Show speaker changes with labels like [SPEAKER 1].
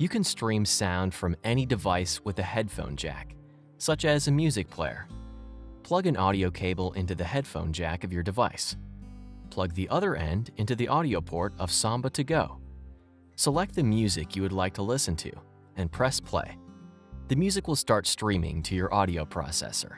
[SPEAKER 1] You can stream sound from any device with a headphone jack, such as a music player. Plug an audio cable into the headphone jack of your device. Plug the other end into the audio port of SAMBA 2 GO. Select the music you would like to listen to and press play. The music will start streaming to your audio processor.